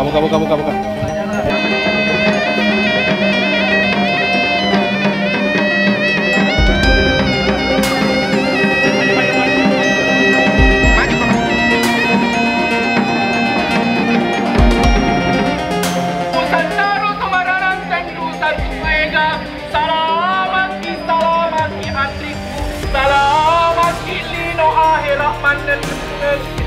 Buka, buka, buka, buka, buka. السلام كلي نعاه رحمن النجم